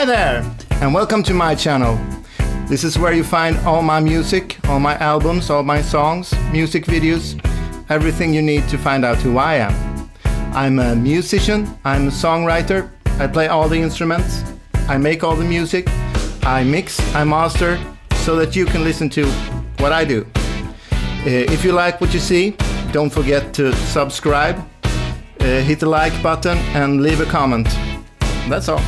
Hi there, and welcome to my channel. This is where you find all my music, all my albums, all my songs, music videos, everything you need to find out who I am. I'm a musician, I'm a songwriter, I play all the instruments, I make all the music, I mix, I master, so that you can listen to what I do. Uh, if you like what you see, don't forget to subscribe, uh, hit the like button, and leave a comment. That's all.